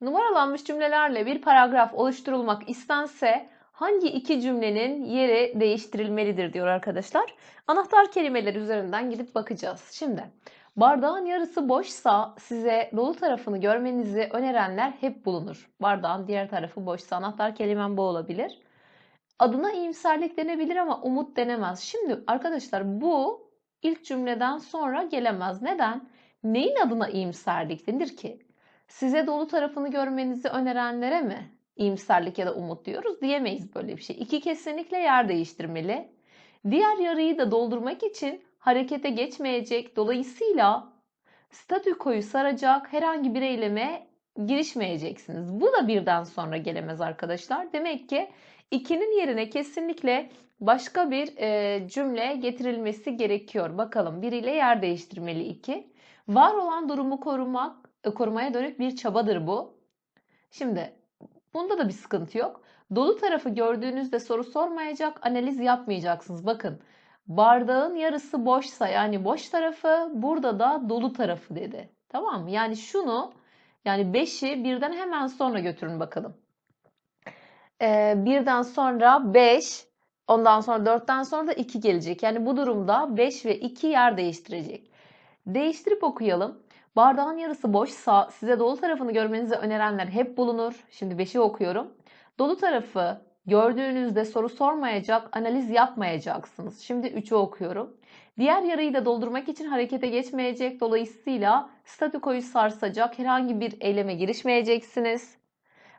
Numaralanmış cümlelerle bir paragraf oluşturulmak istense hangi iki cümlenin yeri değiştirilmelidir diyor arkadaşlar. Anahtar kelimeler üzerinden gidip bakacağız. Şimdi bardağın yarısı boşsa size dolu tarafını görmenizi önerenler hep bulunur. Bardağın diğer tarafı boşsa anahtar kelimem bu olabilir. Adına iyimserlik denebilir ama umut denemez. Şimdi arkadaşlar bu ilk cümleden sonra gelemez. Neden? Neyin adına iyimserlik denir ki? Size dolu tarafını görmenizi önerenlere mi iyimserlik ya da umut diyoruz? Diyemeyiz böyle bir şey. İki kesinlikle yer değiştirmeli. Diğer yarıyı da doldurmak için harekete geçmeyecek. Dolayısıyla statükoyu saracak herhangi bir eyleme girişmeyeceksiniz. Bu da birden sonra gelemez arkadaşlar. Demek ki ikinin yerine kesinlikle başka bir e, cümle getirilmesi gerekiyor. Bakalım biriyle yer değiştirmeli iki. Var olan durumu korumak, korumaya dönük bir çabadır bu. Şimdi bunda da bir sıkıntı yok. Dolu tarafı gördüğünüzde soru sormayacak, analiz yapmayacaksınız. Bakın bardağın yarısı boşsa yani boş tarafı burada da dolu tarafı dedi. Tamam mı? Yani şunu yani 5'i birden hemen sonra götürün bakalım. Ee, birden sonra 5 ondan sonra 4'ten sonra da 2 gelecek. Yani bu durumda 5 ve 2 yer değiştirecek. Değiştirip okuyalım. Bardağın yarısı boşsa size dolu tarafını görmenizi önerenler hep bulunur. Şimdi 5'i okuyorum. Dolu tarafı gördüğünüzde soru sormayacak, analiz yapmayacaksınız. Şimdi 3'ü okuyorum. Diğer yarıyı da doldurmak için harekete geçmeyecek. Dolayısıyla statükoyu sarsacak herhangi bir eyleme girişmeyeceksiniz.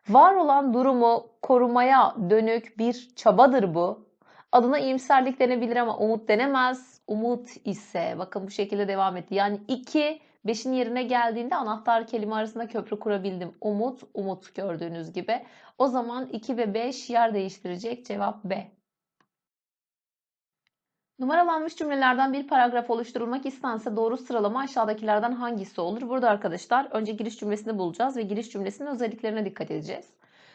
Var olan durumu korumaya dönük bir çabadır bu. Adına iyimserlik denebilir ama umut denemez. Umut ise bakın bu şekilde devam etti. Yani 2 5'in yerine geldiğinde anahtar kelime arasında köprü kurabildim. Umut, umut gördüğünüz gibi. O zaman 2 ve 5 yer değiştirecek. Cevap B. Numaralanmış cümlelerden bir paragraf oluşturulmak istense doğru sıralama aşağıdakilerden hangisi olur? Burada arkadaşlar önce giriş cümlesini bulacağız ve giriş cümlesinin özelliklerine dikkat edeceğiz.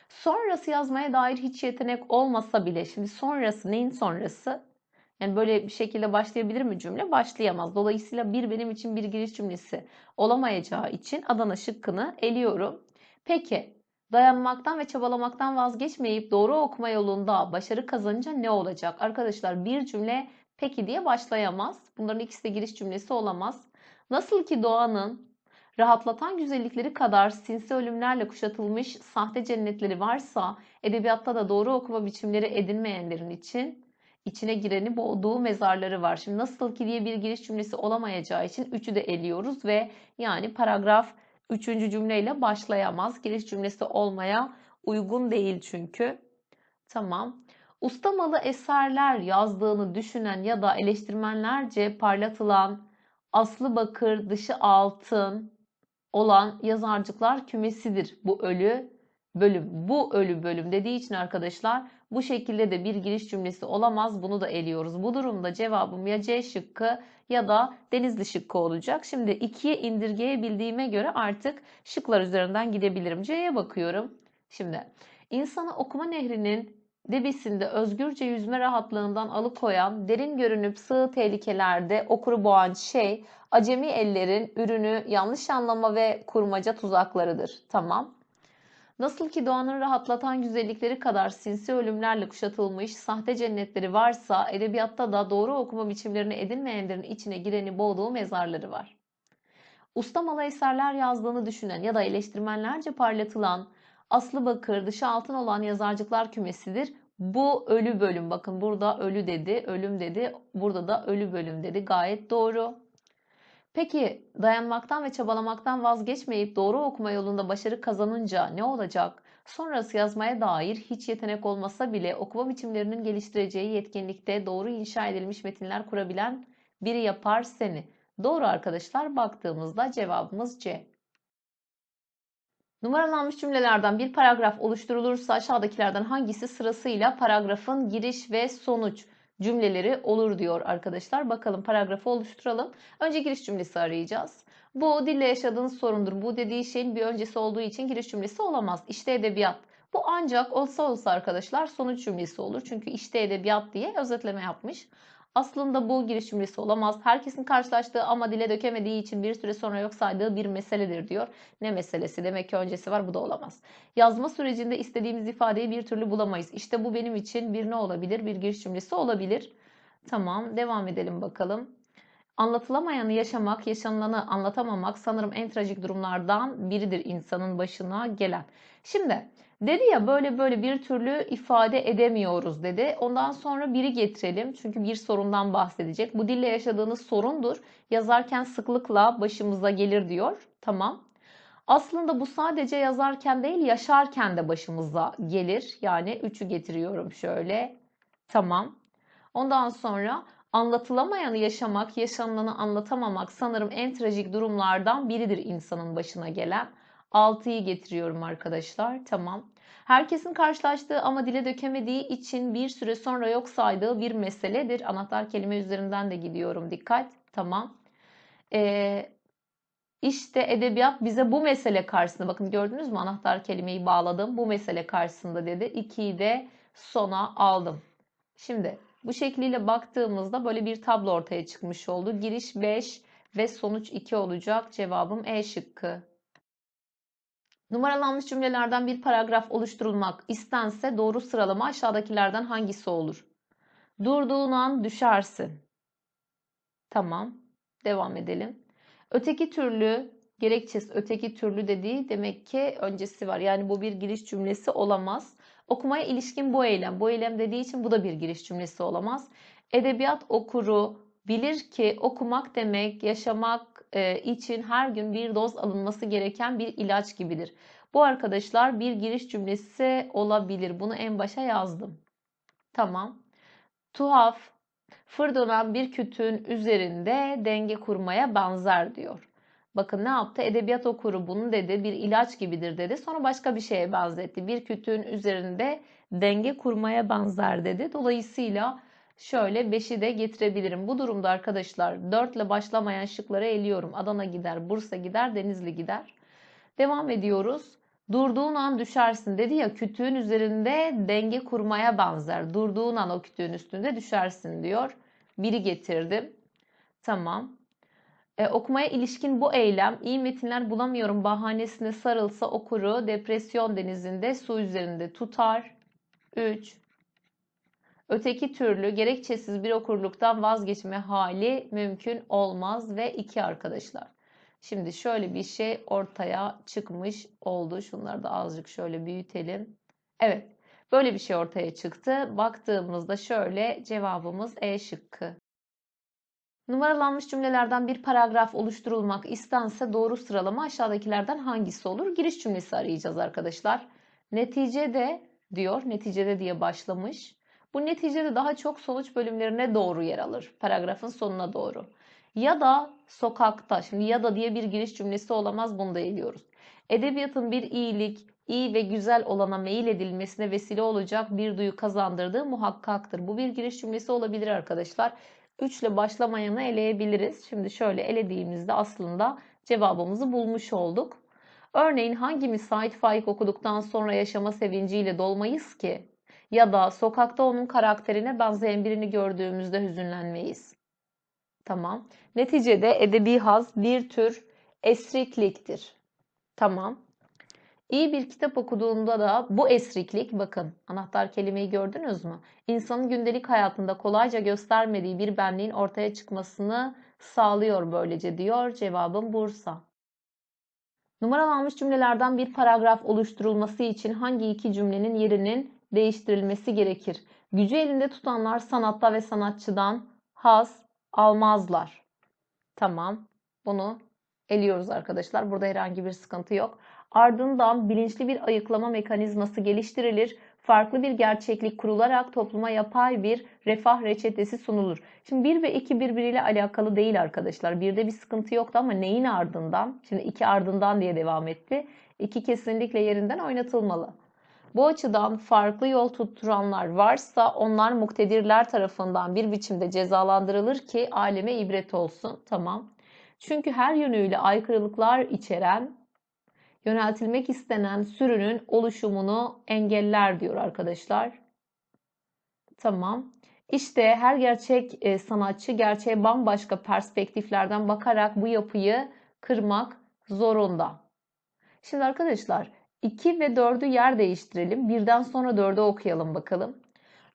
Sonrası yazmaya dair hiç yetenek olmasa bile şimdi sonrası neyin sonrası? Yani böyle bir şekilde başlayabilir mi cümle? Başlayamaz. Dolayısıyla bir benim için bir giriş cümlesi olamayacağı için Adana şıkkını eliyorum. Peki dayanmaktan ve çabalamaktan vazgeçmeyip doğru okuma yolunda başarı kazanınca ne olacak? Arkadaşlar bir cümle peki diye başlayamaz. Bunların ikisi de giriş cümlesi olamaz. Nasıl ki doğanın rahatlatan güzellikleri kadar sinsi ölümlerle kuşatılmış sahte cennetleri varsa edebiyatta da doğru okuma biçimleri edinmeyenlerin için içine gireni boğduğu mezarları var. Şimdi nasıl ki diye bir giriş cümlesi olamayacağı için üçü de eliyoruz ve yani paragraf üçüncü cümleyle başlayamaz. Giriş cümlesi olmaya uygun değil çünkü. Tamam. Ustamalı eserler yazdığını düşünen ya da eleştirmenlerce parlatılan aslı bakır dışı altın olan yazarcıklar kümesidir bu ölü bölüm. Bu ölü bölüm dediği için arkadaşlar bu şekilde de bir giriş cümlesi olamaz. Bunu da eliyoruz. Bu durumda cevabım ya C şıkkı ya da Denizli şıkkı olacak. Şimdi ikiye indirgeyebildiğime göre artık şıklar üzerinden gidebilirim. C'ye bakıyorum. Şimdi insanı okuma nehrinin debisinde özgürce yüzme rahatlığından alıkoyan, derin görünüp sığ tehlikelerde okuru boğan şey, acemi ellerin ürünü yanlış anlama ve kurmaca tuzaklarıdır. Tamam. Nasıl ki doğanın rahatlatan güzellikleri kadar sinsi ölümlerle kuşatılmış sahte cennetleri varsa edebiyatta da doğru okuma biçimlerini edinmeyenlerin içine gireni boğduğu mezarları var. Ustamalı eserler yazdığını düşünen ya da eleştirmenlerce parlatılan aslı bakır dışı altın olan yazarcıklar kümesidir. Bu ölü bölüm bakın burada ölü dedi ölüm dedi burada da ölü bölüm dedi gayet doğru. Peki dayanmaktan ve çabalamaktan vazgeçmeyip doğru okuma yolunda başarı kazanınca ne olacak? Sonrası yazmaya dair hiç yetenek olmasa bile okuma biçimlerinin geliştireceği yetkinlikte doğru inşa edilmiş metinler kurabilen biri yapar seni. Doğru arkadaşlar baktığımızda cevabımız C. Numaralanmış cümlelerden bir paragraf oluşturulursa aşağıdakilerden hangisi sırasıyla paragrafın giriş ve sonuç cümleleri olur diyor arkadaşlar. Bakalım paragrafı oluşturalım. Önce giriş cümlesi arayacağız. Bu dille yaşadığınız sorundur. Bu dediği şeyin bir öncesi olduğu için giriş cümlesi olamaz. İşte edebiyat. Bu ancak olsa olsa arkadaşlar sonuç cümlesi olur. Çünkü işte edebiyat diye özetleme yapmış. Aslında bu giriş cümlesi olamaz. Herkesin karşılaştığı ama dile dökemediği için bir süre sonra yok saydığı bir meseledir diyor. Ne meselesi? Demek ki öncesi var bu da olamaz. Yazma sürecinde istediğimiz ifadeyi bir türlü bulamayız. İşte bu benim için bir ne olabilir? Bir giriş olabilir. Tamam devam edelim bakalım. Anlatılamayanı yaşamak, yaşanılanı anlatamamak sanırım en trajik durumlardan biridir insanın başına gelen. Şimdi dedi ya böyle böyle bir türlü ifade edemiyoruz dedi. Ondan sonra biri getirelim çünkü bir sorundan bahsedecek. Bu dille yaşadığınız sorundur. Yazarken sıklıkla başımıza gelir diyor. Tamam. Aslında bu sadece yazarken değil yaşarken de başımıza gelir. Yani üçü getiriyorum şöyle. Tamam. Ondan sonra anlatılamayanı yaşamak, yaşanılanı anlatamamak sanırım en trajik durumlardan biridir insanın başına gelen. 6'yı getiriyorum arkadaşlar. Tamam. Herkesin karşılaştığı ama dile dökemediği için bir süre sonra yok saydığı bir meseledir. Anahtar kelime üzerinden de gidiyorum. Dikkat. Tamam. Ee, işte edebiyat bize bu mesele karşısında bakın gördünüz mü anahtar kelimeyi bağladım. Bu mesele karşısında dedi. 2'yi de sona aldım. Şimdi bu şekliyle baktığımızda böyle bir tablo ortaya çıkmış oldu. Giriş 5 ve sonuç 2 olacak. Cevabım E şıkkı. Numaralanmış cümlelerden bir paragraf oluşturulmak istense doğru sıralama aşağıdakilerden hangisi olur? Durduğun an düşersin. Tamam. Devam edelim. Öteki türlü gerekçesi öteki türlü dediği demek ki öncesi var. Yani bu bir giriş cümlesi olamaz. Okumaya ilişkin bu eylem. Bu eylem dediği için bu da bir giriş cümlesi olamaz. Edebiyat okuru bilir ki okumak demek yaşamak e, için her gün bir doz alınması gereken bir ilaç gibidir. Bu arkadaşlar bir giriş cümlesi olabilir. Bunu en başa yazdım. Tamam. Tuhaf, fır dönen bir kütüğün üzerinde denge kurmaya benzer diyor. Bakın ne yaptı? Edebiyat okuru bunu dedi. Bir ilaç gibidir dedi. Sonra başka bir şeye benzetti. Bir kütüğün üzerinde denge kurmaya benzer dedi. Dolayısıyla şöyle 5'i de getirebilirim. Bu durumda arkadaşlar 4 ile başlamayan şıkları eliyorum. Adana gider, Bursa gider, Denizli gider. Devam ediyoruz. Durduğun an düşersin dedi ya kütüğün üzerinde denge kurmaya benzer. Durduğun an o kütüğün üstünde düşersin diyor. Biri getirdim. Tamam. E, okumaya ilişkin bu eylem iyi metinler bulamıyorum bahanesine sarılsa okuru depresyon denizinde su üzerinde tutar. 3. Öteki türlü gerekçesiz bir okurluktan vazgeçme hali mümkün olmaz ve iki arkadaşlar. Şimdi şöyle bir şey ortaya çıkmış oldu. Şunları da azıcık şöyle büyütelim. Evet böyle bir şey ortaya çıktı. Baktığımızda şöyle cevabımız E şıkkı. Numaralanmış cümlelerden bir paragraf oluşturulmak istense doğru sıralama aşağıdakilerden hangisi olur? Giriş cümlesi arayacağız arkadaşlar. Neticede diyor, neticede diye başlamış. Bu neticede daha çok sonuç bölümlerine doğru yer alır. Paragrafın sonuna doğru. Ya da sokakta, şimdi ya da diye bir giriş cümlesi olamaz bunu da eliyoruz. Edebiyatın bir iyilik, iyi ve güzel olana meyil edilmesine vesile olacak bir duyu kazandırdığı muhakkaktır. Bu bir giriş cümlesi olabilir arkadaşlar. 3 ile başlamayanı eleyebiliriz. Şimdi şöyle elediğimizde aslında cevabımızı bulmuş olduk. Örneğin hangimiz Sait Faik okuduktan sonra yaşama sevinciyle dolmayız ki? Ya da sokakta onun karakterine benzeyen birini gördüğümüzde hüzünlenmeyiz. Tamam. Neticede edebi haz bir tür esrikliktir. Tamam. İyi bir kitap okuduğunda da bu esriklik bakın anahtar kelimeyi gördünüz mü? İnsanın gündelik hayatında kolayca göstermediği bir benliğin ortaya çıkmasını sağlıyor böylece diyor. Cevabım Bursa. Numaralanmış cümlelerden bir paragraf oluşturulması için hangi iki cümlenin yerinin değiştirilmesi gerekir? Gücü elinde tutanlar sanatta ve sanatçıdan haz almazlar. Tamam. Bunu eliyoruz arkadaşlar. Burada herhangi bir sıkıntı yok. Ardından bilinçli bir ayıklama mekanizması geliştirilir. Farklı bir gerçeklik kurularak topluma yapay bir refah reçetesi sunulur. Şimdi 1 ve 2 birbiriyle alakalı değil arkadaşlar. Birde bir sıkıntı yoktu ama neyin ardından? Şimdi 2 ardından diye devam etti. 2 kesinlikle yerinden oynatılmalı. Bu açıdan farklı yol tutturanlar varsa onlar muktedirler tarafından bir biçimde cezalandırılır ki aleme ibret olsun. Tamam. Çünkü her yönüyle aykırılıklar içeren yöneltilmek istenen sürünün oluşumunu engeller diyor arkadaşlar. Tamam. İşte her gerçek e, sanatçı gerçeğe bambaşka perspektiflerden bakarak bu yapıyı kırmak zorunda. Şimdi arkadaşlar 2 ve 4'ü yer değiştirelim. Birden sonra 4'ü okuyalım bakalım.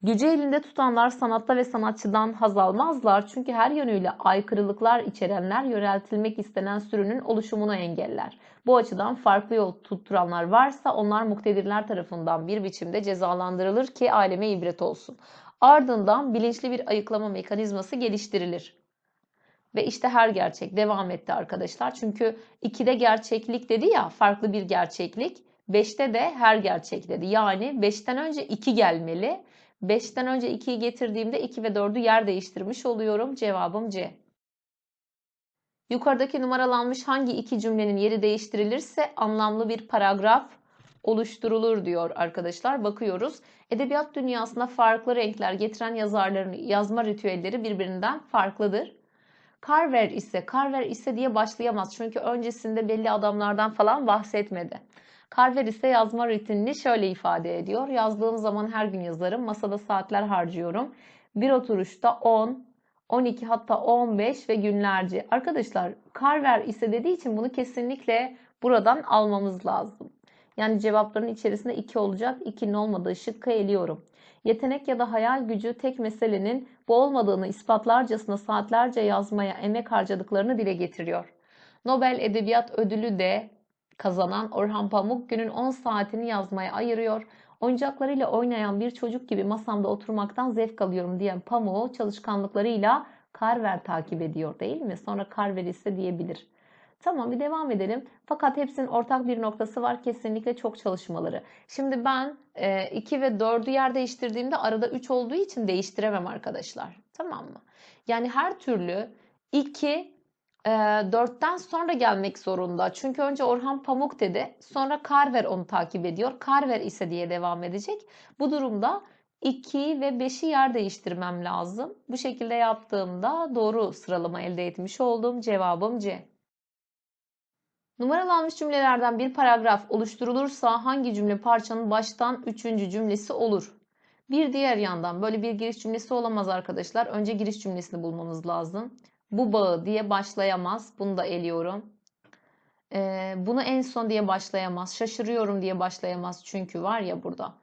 Gücü elinde tutanlar sanatta ve sanatçıdan haz almazlar. Çünkü her yönüyle aykırılıklar içerenler yöneltilmek istenen sürünün oluşumunu engeller. Bu açıdan farklı yol tutturanlar varsa onlar muktedirler tarafından bir biçimde cezalandırılır ki aleme ibret olsun. Ardından bilinçli bir ayıklama mekanizması geliştirilir. Ve işte her gerçek devam etti arkadaşlar. Çünkü 2'de gerçeklik dedi ya farklı bir gerçeklik. 5'te de her gerçek dedi. Yani 5'ten önce 2 gelmeli. 5'ten önce 2'yi getirdiğimde 2 ve 4'ü yer değiştirmiş oluyorum. Cevabım C. Yukarıdaki numaralanmış hangi iki cümlenin yeri değiştirilirse anlamlı bir paragraf oluşturulur diyor arkadaşlar. Bakıyoruz. Edebiyat dünyasında farklı renkler getiren yazarların yazma ritüelleri birbirinden farklıdır. Carver ise, Carver ise diye başlayamaz. Çünkü öncesinde belli adamlardan falan bahsetmedi. Carver ise yazma rutinini şöyle ifade ediyor. Yazdığım zaman her gün yazarım. Masada saatler harcıyorum. Bir oturuşta 10, 12 hatta 15 ve günlerce. Arkadaşlar Carver ise dediği için bunu kesinlikle buradan almamız lazım. Yani cevapların içerisinde 2 olacak. 2'nin olmadığı şıkkı eliyorum. Yetenek ya da hayal gücü tek meselenin bu olmadığını ispatlarcasına saatlerce yazmaya emek harcadıklarını dile getiriyor. Nobel Edebiyat Ödülü de kazanan Orhan Pamuk günün 10 saatini yazmaya ayırıyor. Oyuncaklarıyla oynayan bir çocuk gibi masamda oturmaktan zevk alıyorum diyen Pamuk'u çalışkanlıklarıyla Carver takip ediyor değil mi? Sonra Carver ise diyebilir. Tamam bir devam edelim. Fakat hepsinin ortak bir noktası var. Kesinlikle çok çalışmaları. Şimdi ben 2 e, ve 4'ü yer değiştirdiğimde arada 3 olduğu için değiştiremem arkadaşlar. Tamam mı? Yani her türlü 2 4'ten e, sonra gelmek zorunda. Çünkü önce Orhan Pamuk dedi. Sonra Carver onu takip ediyor. Carver ise diye devam edecek. Bu durumda 2 ve 5'i yer değiştirmem lazım. Bu şekilde yaptığımda doğru sıralama elde etmiş oldum. Cevabım C. Numaralanmış cümlelerden bir paragraf oluşturulursa hangi cümle parçanın baştan üçüncü cümlesi olur? Bir diğer yandan böyle bir giriş cümlesi olamaz arkadaşlar. Önce giriş cümlesini bulmamız lazım. Bu bağı diye başlayamaz. Bunu da eliyorum. Ee, bunu en son diye başlayamaz. Şaşırıyorum diye başlayamaz. Çünkü var ya burada.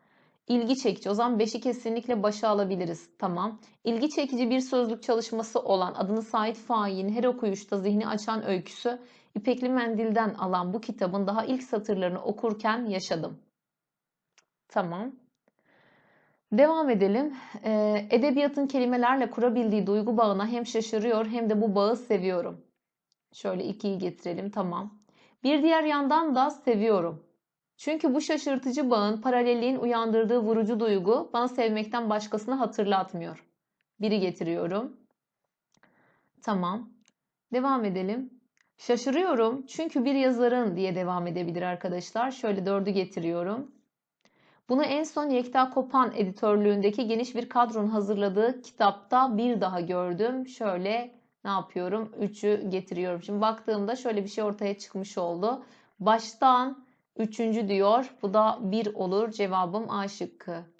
İlgi çekici. O zaman 5'i kesinlikle başa alabiliriz. Tamam. İlgi çekici bir sözlük çalışması olan adını Sait Faik'in her okuyuşta zihni açan öyküsü İpekli Mendil'den alan bu kitabın daha ilk satırlarını okurken yaşadım. Tamam. Devam edelim. Ee, edebiyatın kelimelerle kurabildiği duygu bağına hem şaşırıyor hem de bu bağı seviyorum. Şöyle ikiyi getirelim. Tamam. Bir diğer yandan da seviyorum. Çünkü bu şaşırtıcı bağın paralelliğin uyandırdığı vurucu duygu bana sevmekten başkasını hatırlatmıyor. Biri getiriyorum. Tamam. Devam edelim. Şaşırıyorum çünkü bir yazarın diye devam edebilir arkadaşlar. Şöyle dördü getiriyorum. Bunu en son Yekta Kopan editörlüğündeki geniş bir kadronun hazırladığı kitapta bir daha gördüm. Şöyle ne yapıyorum? Üçü getiriyorum. Şimdi baktığımda şöyle bir şey ortaya çıkmış oldu. Baştan üçüncü diyor. Bu da bir olur. Cevabım A şıkkı.